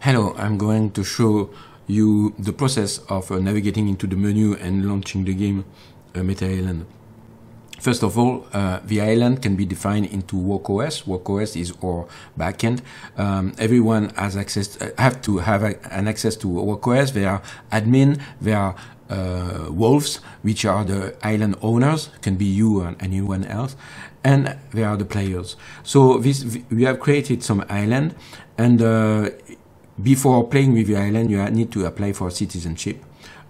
Hello, I'm going to show you the process of uh, navigating into the menu and launching the game uh, Metaisland. First of all, uh, the island can be defined into WOK-OS. WOK-OS is our backend. Um, everyone has access, uh, have to have a, an access to WOK-OS. They are admin, they are wolves, which are the island owners, can be you and anyone else, and they are the players. So this we have created some island, and uh, before playing with the island, you need to apply for citizenship.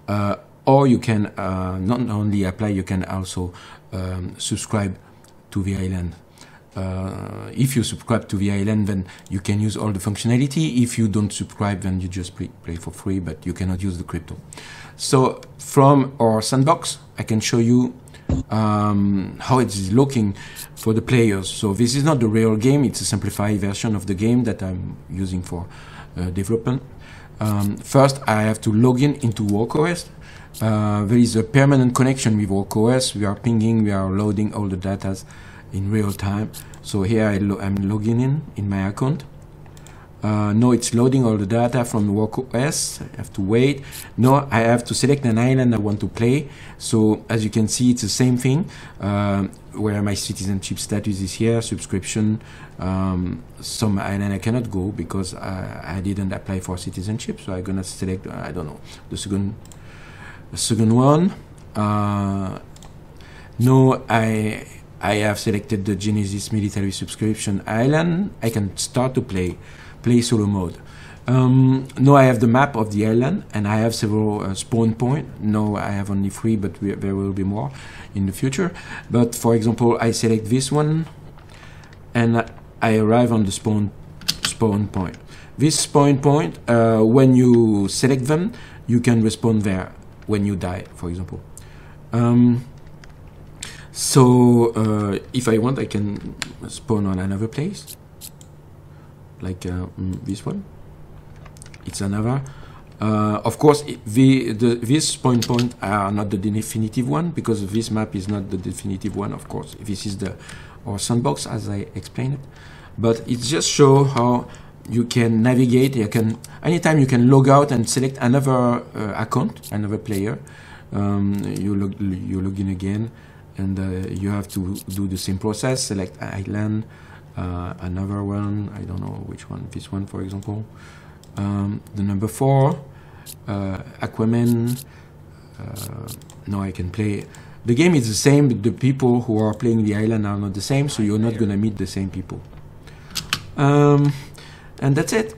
Uh, or you can uh, not only apply, you can also um, subscribe to the island. Uh, if you subscribe to the island, then you can use all the functionality. If you don't subscribe, then you just play, play for free, but you cannot use the crypto. So from our sandbox, I can show you um, how it is looking for the players. So this is not the real game, it's a simplified version of the game that I'm using for uh, development. Um, first, I have to log in into WOK-OS. Uh, there is a permanent connection with WOK-OS. We are pinging, we are loading all the data in real time. So here I am logging in in my account. Uh, no, it's loading all the data from the WOK-OS. I have to wait. No, I have to select an island I want to play. So as you can see, it's the same thing. Uh, where my citizenship status is here, subscription. Um, some island I cannot go because I, I, didn't apply for citizenship. So I'm gonna select. I don't know the second, the second one. Uh, no, I I have selected the Genesis military subscription island. I can start to play play solo mode. Um, no, I have the map of the island and I have several uh, spawn point. No, I have only three, but we, there will be more in the future. But for example, I select this one and I arrive on the spawn spawn point. This spawn point, uh, when you select them, you can respawn there when you die, for example. Um, so uh, if I want, I can spawn on another place like uh, mm, this one. It's another. Uh, of course, the, the, this point point are not the definitive one because this map is not the definitive one. Of course, this is the sandbox as I explained it, but it just show how you can navigate. You can anytime you can log out and select another uh, account, another player. Um, you log you log in again, and uh, you have to do the same process. Select island uh, another one, I don't know which one, this one for example. Um, the number four, uh, Aquaman, uh, no I can play. The game is the same, but the people who are playing the island are not the same, so you're not gonna meet the same people. Um, and that's it.